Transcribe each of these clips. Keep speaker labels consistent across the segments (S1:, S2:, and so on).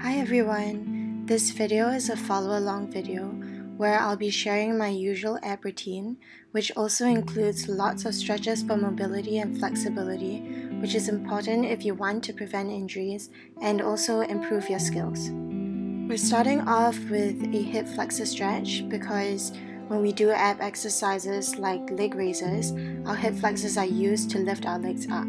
S1: Hi everyone! This video is a follow along video where I'll be sharing my usual ab routine, which also includes lots of stretches for mobility and flexibility, which is important if you want to prevent injuries and also improve your skills. We're starting off with a hip flexor stretch because when we do ab exercises like leg raises, our hip flexors are used to lift our legs up.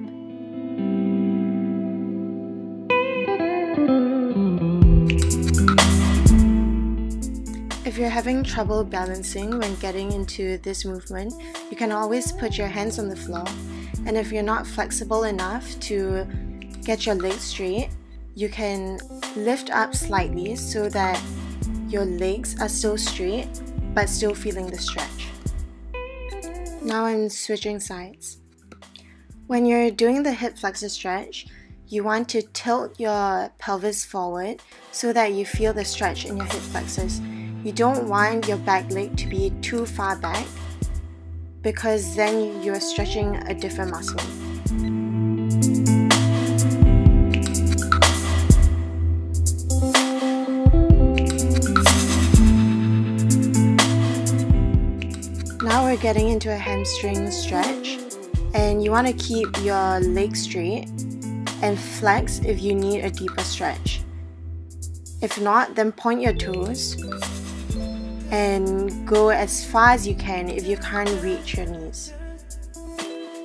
S1: You're having trouble balancing when getting into this movement, you can always put your hands on the floor. And if you're not flexible enough to get your legs straight, you can lift up slightly so that your legs are still straight but still feeling the stretch. Now I'm switching sides. When you're doing the hip flexor stretch, you want to tilt your pelvis forward so that you feel the stretch in your hip flexors. You don't want your back leg to be too far back because then you're stretching a different muscle. Now we're getting into a hamstring stretch and you want to keep your leg straight and flex if you need a deeper stretch. If not, then point your toes and go as far as you can if you can't reach your knees.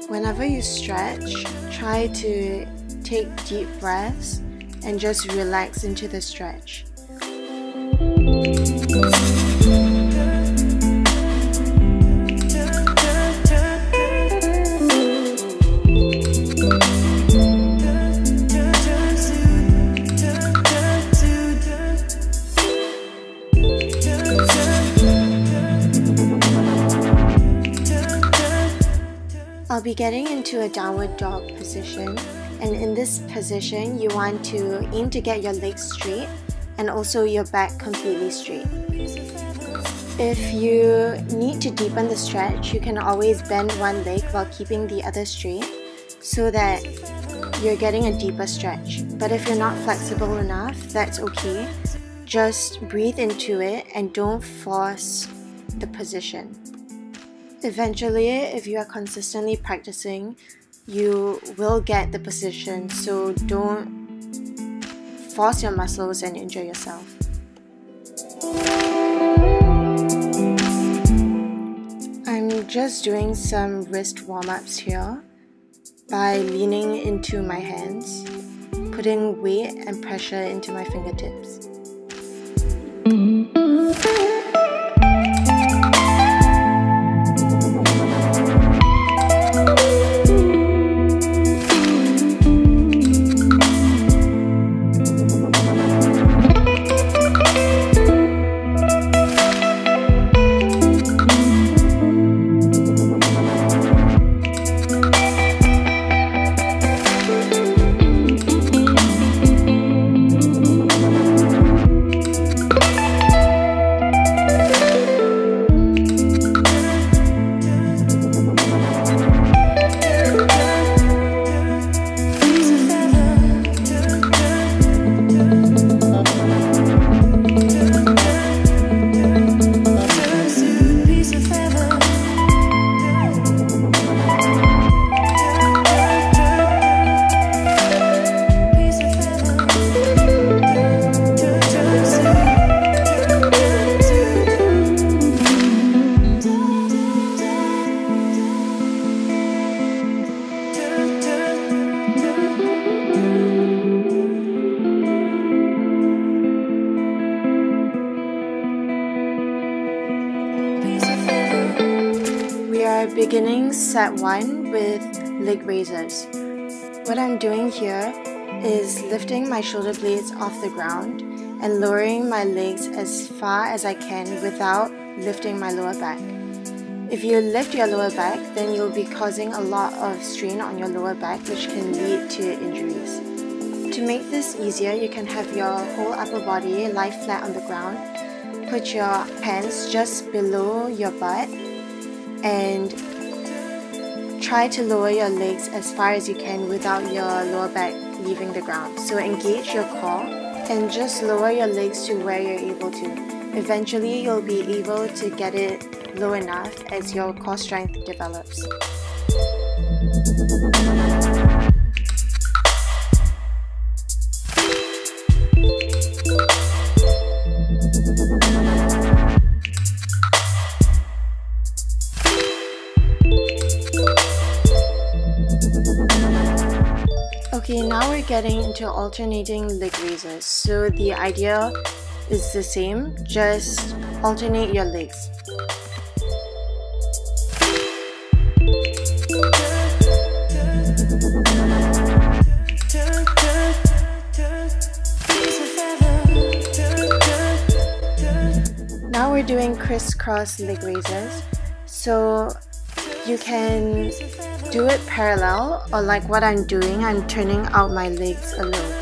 S1: Whenever you stretch, try to take deep breaths and just relax into the stretch. Getting into a downward dog position and in this position you want to aim to get your legs straight and also your back completely straight. If you need to deepen the stretch, you can always bend one leg while keeping the other straight so that you're getting a deeper stretch. But if you're not flexible enough, that's okay. Just breathe into it and don't force the position. Eventually, if you are consistently practicing, you will get the position, so don't force your muscles and injure yourself. I'm just doing some wrist warm ups here by leaning into my hands, putting weight and pressure into my fingertips. We raises. What I'm doing here is lifting my shoulder blades off the ground and lowering my legs as far as I can without lifting my lower back. If you lift your lower back, then you'll be causing a lot of strain on your lower back which can lead to injuries. To make this easier, you can have your whole upper body lie flat on the ground. Put your hands just below your butt and try to lower your legs as far as you can without your lower back leaving the ground. So engage your core and just lower your legs to where you're able to. Eventually, you'll be able to get it low enough as your core strength develops. Getting into alternating leg raises. So the idea is the same, just alternate your legs. Now we're doing crisscross leg raises. So you can do it parallel or like what I'm doing, I'm turning out my legs a little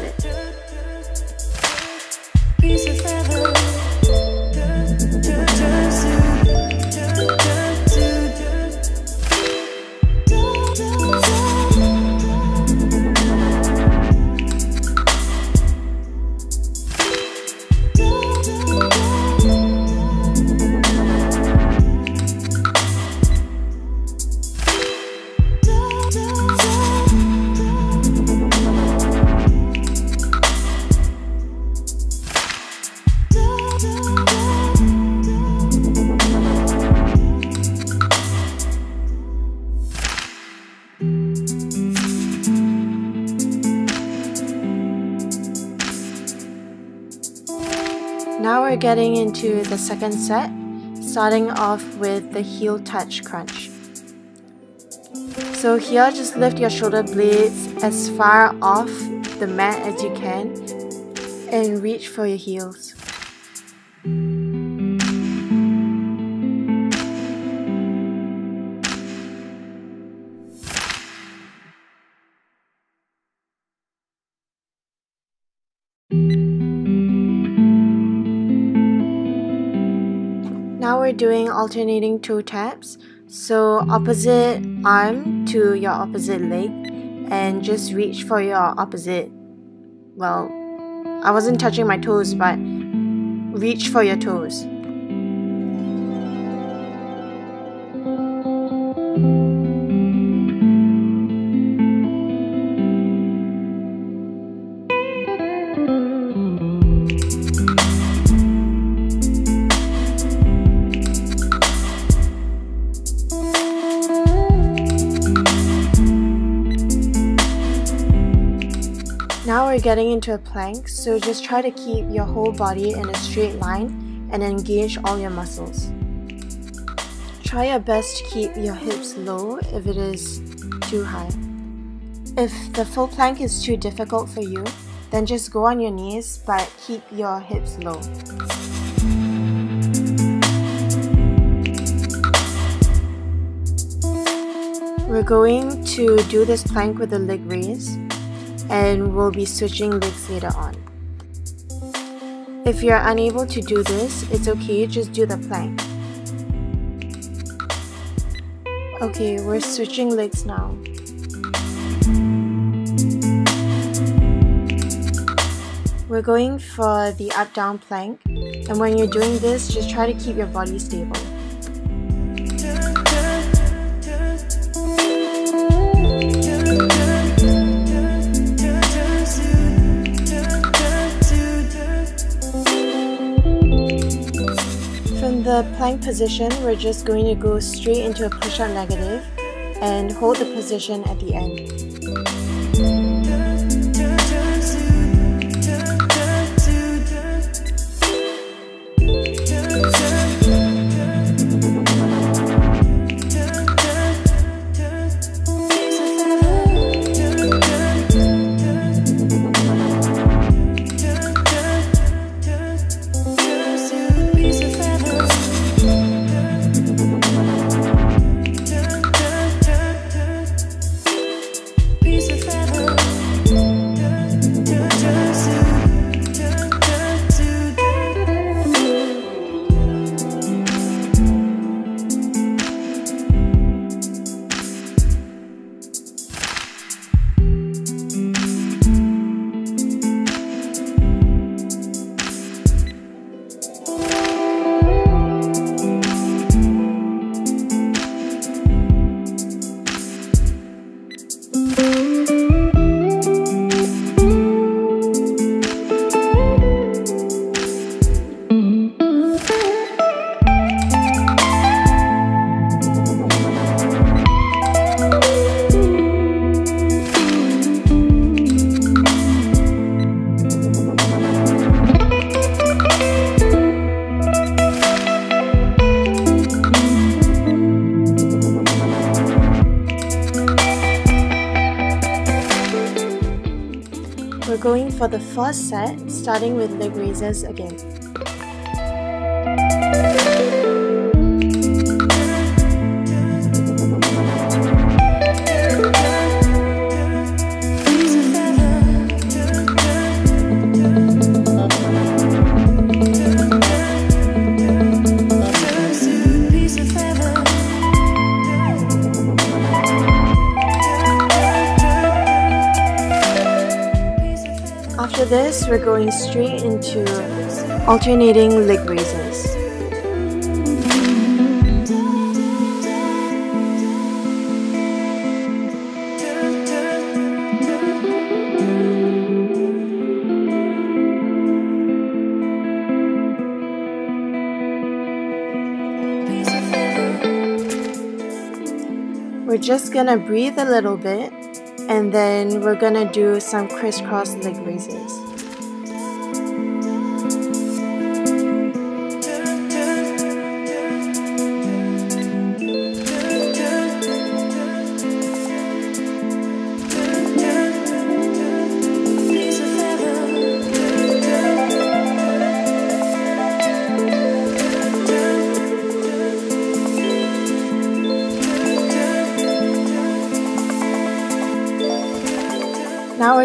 S1: we're getting into the second set, starting off with the heel touch crunch. So here just lift your shoulder blades as far off the mat as you can and reach for your heels. We're doing alternating toe taps. So opposite arm to your opposite leg and just reach for your opposite. Well, I wasn't touching my toes, but reach for your toes. Into a plank, so just try to keep your whole body in a straight line and engage all your muscles. Try your best to keep your hips low if it is too high. If the full plank is too difficult for you, then just go on your knees but keep your hips low. We're going to do this plank with a leg raise and we'll be switching legs later on. If you're unable to do this, it's okay, just do the plank. Okay, we're switching legs now. We're going for the up-down plank, and when you're doing this, just try to keep your body stable. The plank position, we're just going to go straight into a push-up negative and hold the position at the end. For the first set, starting with leg raises again. We're going straight into alternating leg raises. We're just gonna breathe a little bit and then we're gonna do some crisscross leg raises.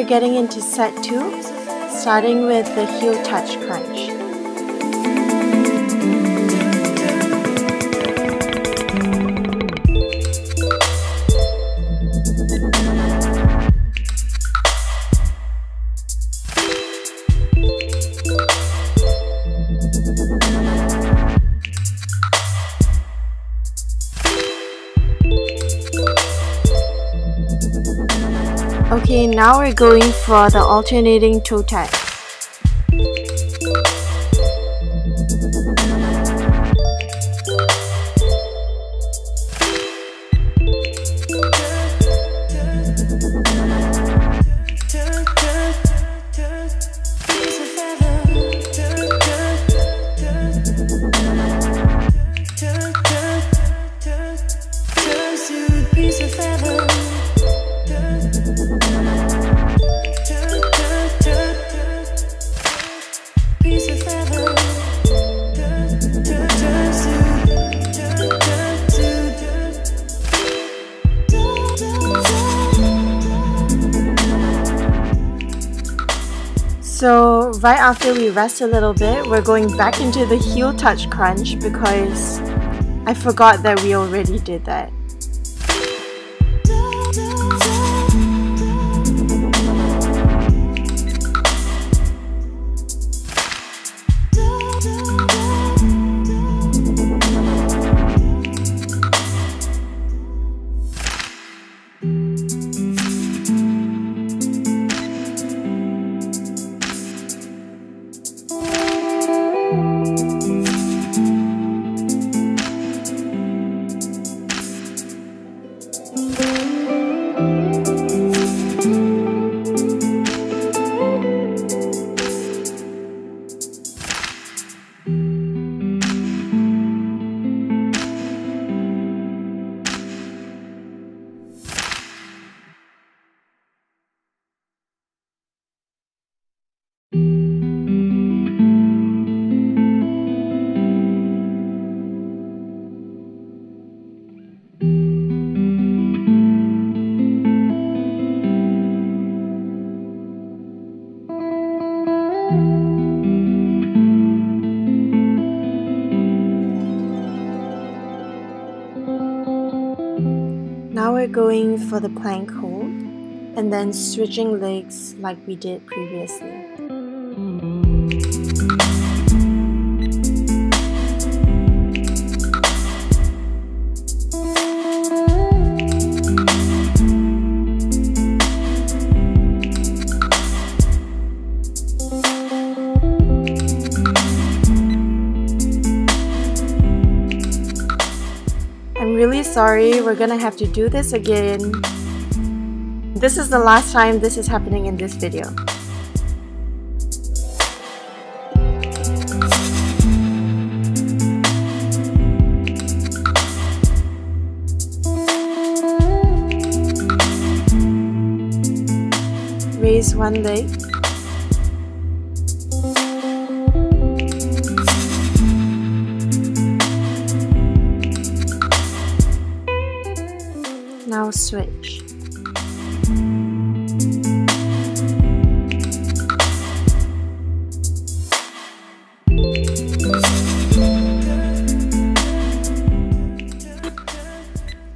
S1: Getting into set 2, starting with the heel touch crunch. Now we're going for the alternating toe tap. So right after we rest a little bit, we're going back into the heel touch crunch because I forgot that we already did that. Going for the plank hold and then switching legs like we did previously. Really sorry, we're gonna have to do this again. This is the last time this is happening in this video. Raise one leg switch.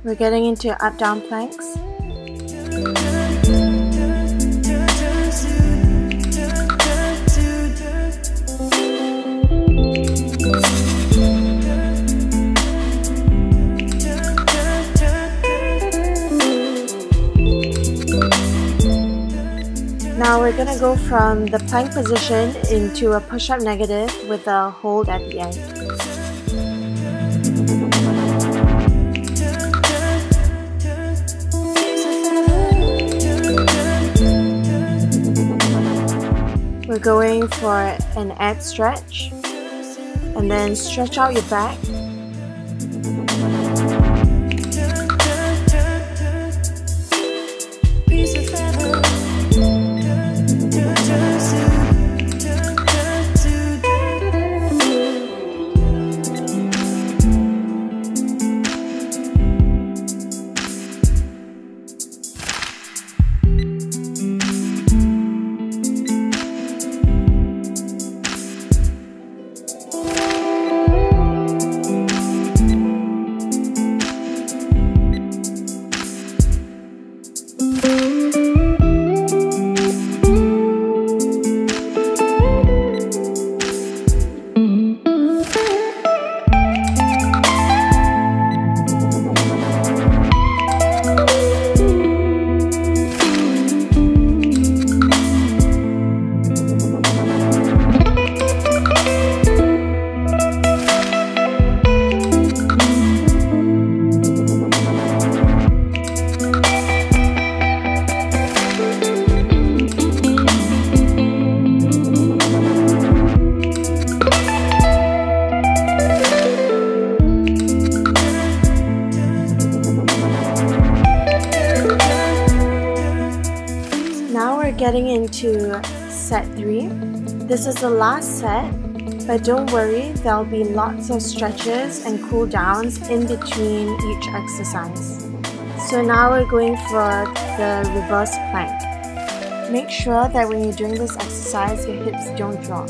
S1: We're getting into up-down planks. Go from the plank position into a push-up negative with a hold at the end. We're going for an ab stretch and then stretch out your back getting into set 3. This is the last set, but don't worry, there'll be lots of stretches and cool downs in between each exercise. So now we're going for the reverse plank. Make sure that when you're doing this exercise, your hips don't drop.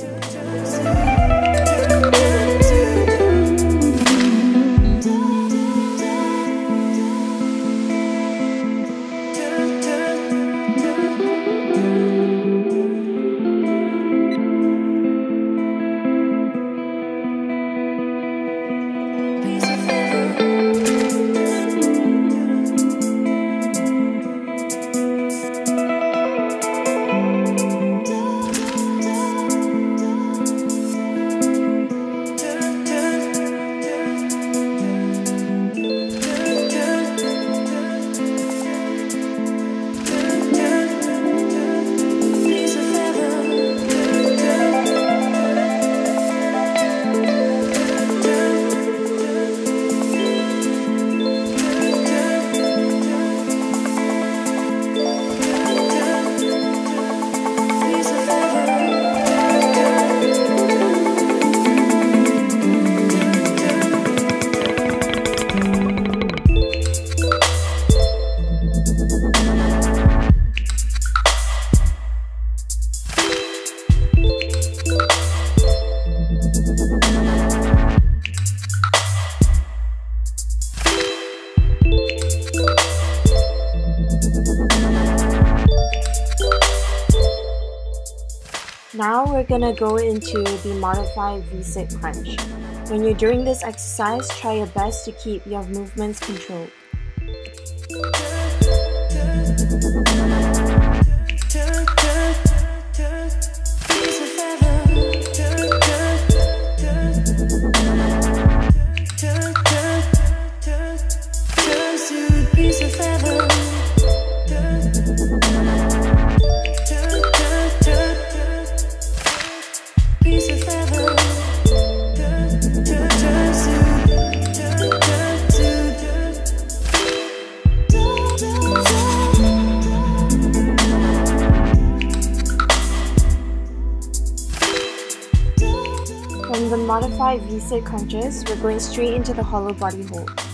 S1: Gonna go into the modified V-sit crunch. When you're doing this exercise, try your best to keep your movements controlled. Modified V-sit crunches, we're going straight into the hollow body hold.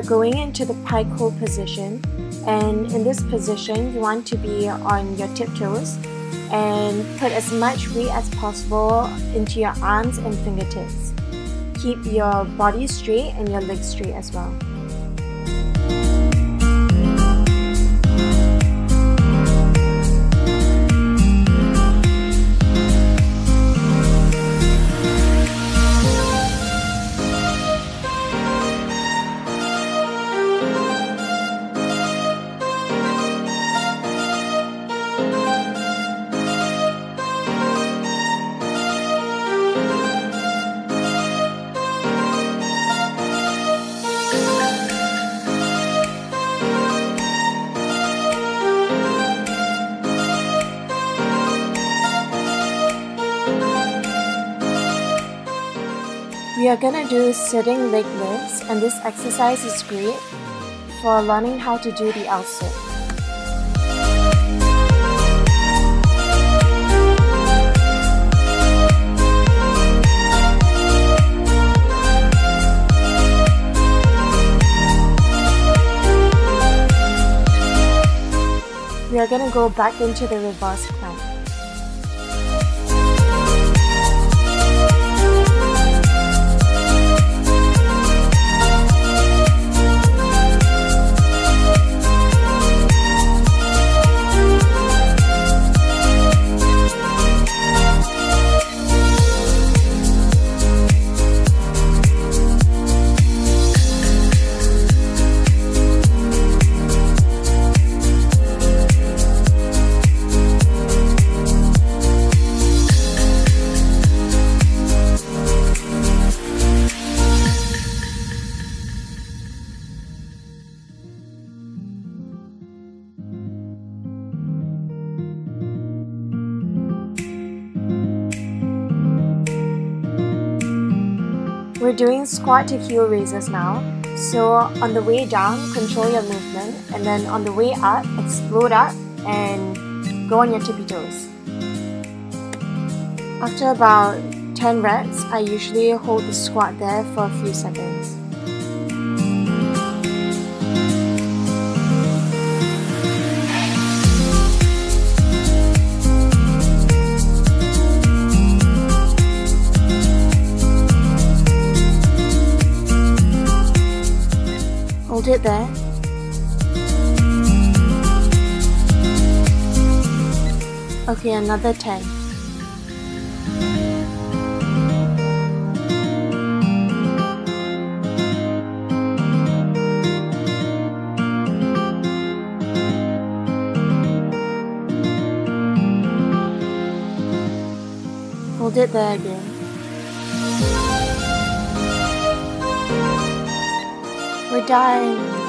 S1: Are going into the pike hold position and in this position you want to be on your tiptoes and put as much weight as possible into your arms and fingertips. Keep your body straight and your legs straight as well. We are gonna do sitting leg lifts and this exercise is great for learning how to do the L-sit. We are gonna go back into the reverse plank. We're doing squat to heel raises now. So on the way down, control your movement, and then on the way up, explode up and go on your tippy toes. After about 10 reps, I usually hold the squat there for a few seconds. It there. Okay, another 10. Hold it there again. We're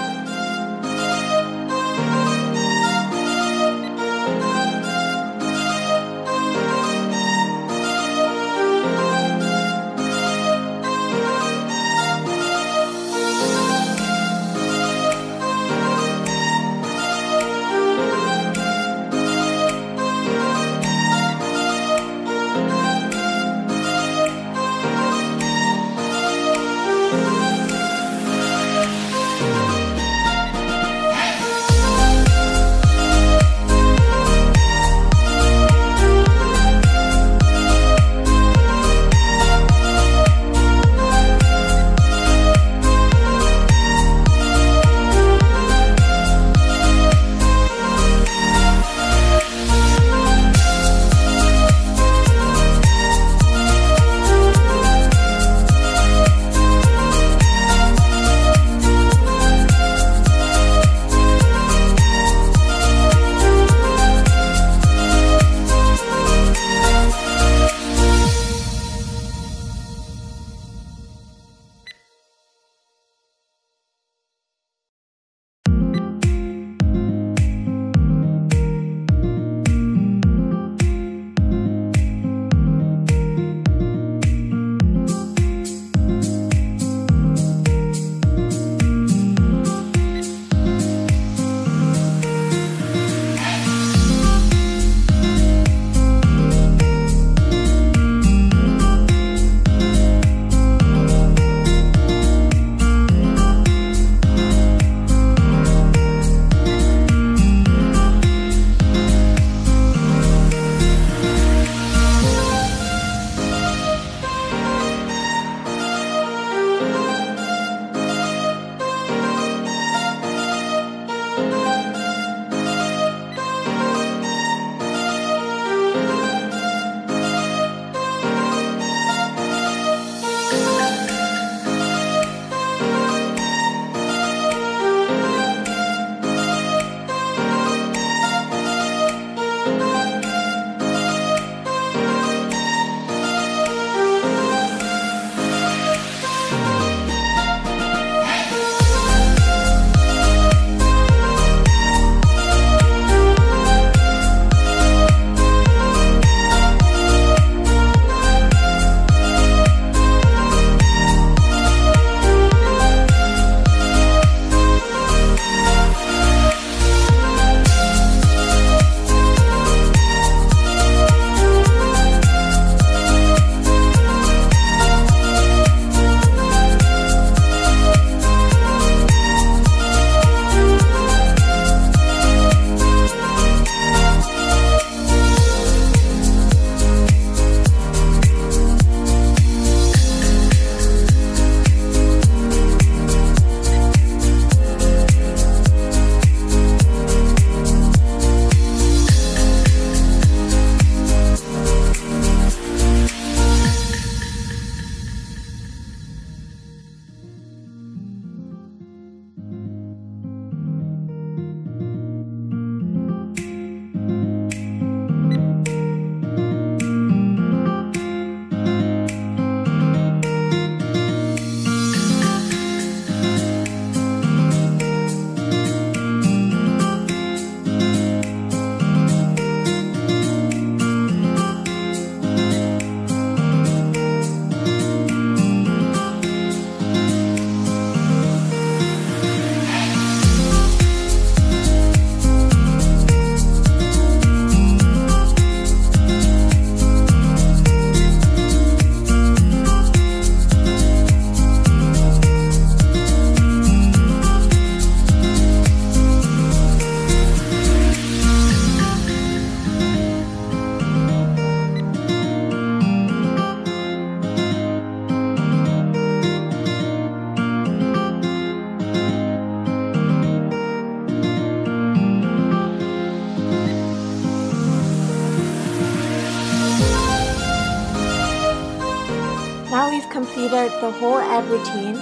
S1: whole ab routine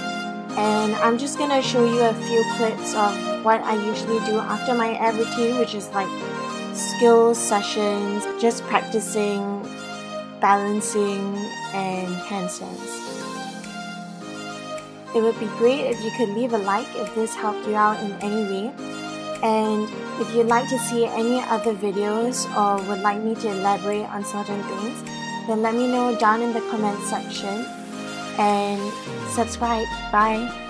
S1: and I'm just gonna show you a few clips of what I usually do after my ab routine which is like skill sessions, just practicing balancing and handstands. It would be great if you could leave a like if this helped you out in any way. And if you'd like to see any other videos or would like me to elaborate on certain things, then let me know down in the comment section and subscribe. Bye.